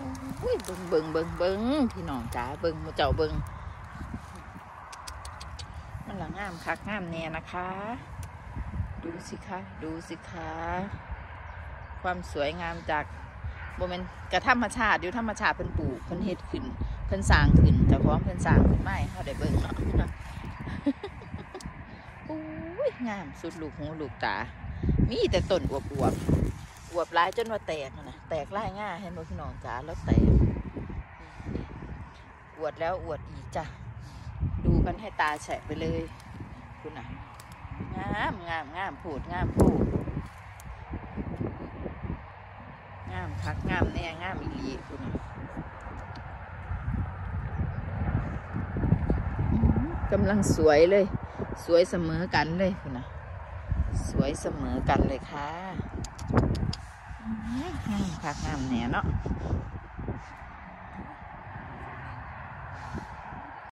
อุ้ยเบิ่งเบิ่งเบิ่งเบิ่งพี่น้องจ๋าเบิ่งมูเจ้าเบิ่งมันละงามคักงามแน่นะคะ ดูสิคะดูสิคะความสวยงามจากโมเมนกระธรรมชาติอยู่ธรรมชาติเพิ่นปลูกเพิ่นเฮ็ดขึ้นเพิ่นสร้างขึ้นเจ้าของเพิ่นสร้างขึ้นไม่เขาได้เบิ่งเนาะอุ้ยงามสุดลูกหูลูกตา มีแต่ต้นอวบอวบอวบร้ายจนว่าแตกนะ แตกไล่ง่าเห็นบ่พี่น้องจ๋าแล้วแตกอวดแล้วอวดอีกจ้ะ ดูกันให้ตาแฉะไปเลยคุณนะงามงามงามพูดงามพูดงามคักงามแน่งามอีหลีคุณนะกำลังสวยเลย สวยเสมอกันเลยคุณนะสวยเสมอกันเลยค่ะ งามคักงามแหน่เนาะ